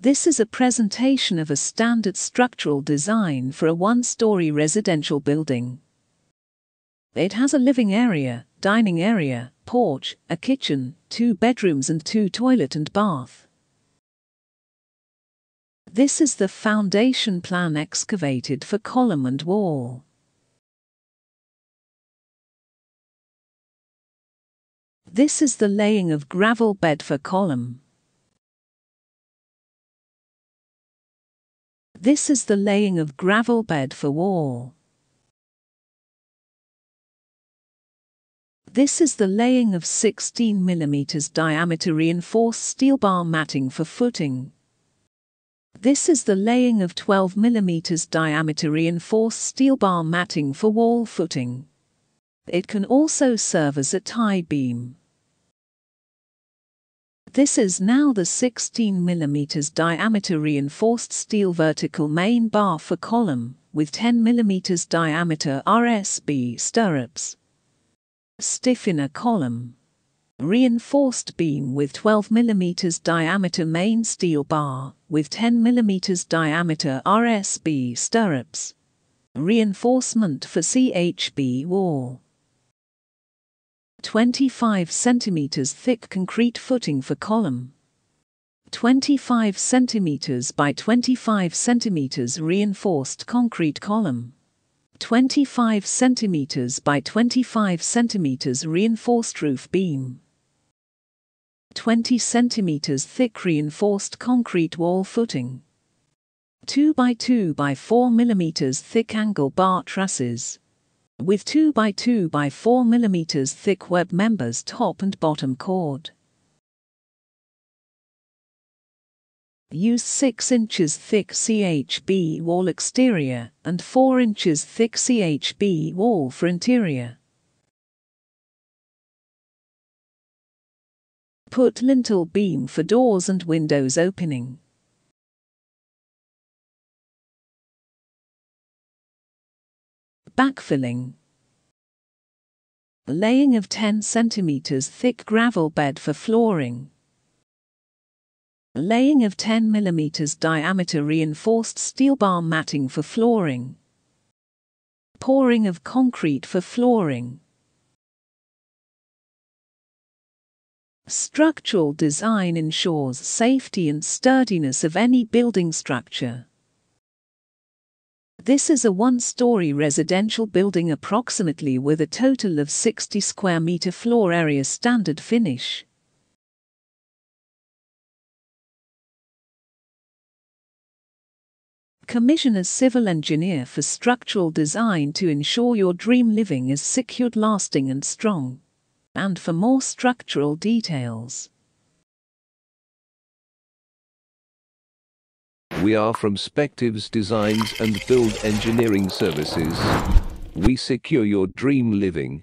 This is a presentation of a standard structural design for a one-story residential building. It has a living area, dining area, porch, a kitchen, two bedrooms and two toilet and bath. This is the foundation plan excavated for column and wall. This is the laying of gravel bed for column. This is the laying of gravel bed for wall. This is the laying of 16 mm diameter reinforced steel bar matting for footing. This is the laying of 12 mm diameter reinforced steel bar matting for wall footing. It can also serve as a tie beam. This is now the 16 mm diameter reinforced steel vertical main bar for column with 10 mm diameter RSB stirrups. Stiffener column. Reinforced beam with 12 mm diameter main steel bar with 10 mm diameter RSB stirrups. Reinforcement for CHB wall. 25 cm thick concrete footing for column. 25 cm by 25 cm reinforced concrete column. 25 cm by 25 cm reinforced roof beam. 20 cm thick reinforced concrete wall footing. 2 by 2 by 4 mm thick angle bar trusses. With 2 by 2 by 4 mm thick web members top and bottom chord. Use 6 inches thick CHB wall exterior and 4 inches thick CHB wall for interior. Put lintel beam for doors and windows opening. Backfilling. Laying of 10 cm thick gravel bed for flooring. Laying of 10 mm diameter reinforced steel bar matting for flooring. Pouring of concrete for flooring. Structural design ensures safety and sturdiness of any building structure. This is a one-story residential building approximately with a total of 60 square meter floor area standard finish. Commission a civil engineer for structural design to ensure your dream living is secured lasting and strong. And for more structural details. We are from Spectives Designs and Build Engineering Services. We secure your dream living.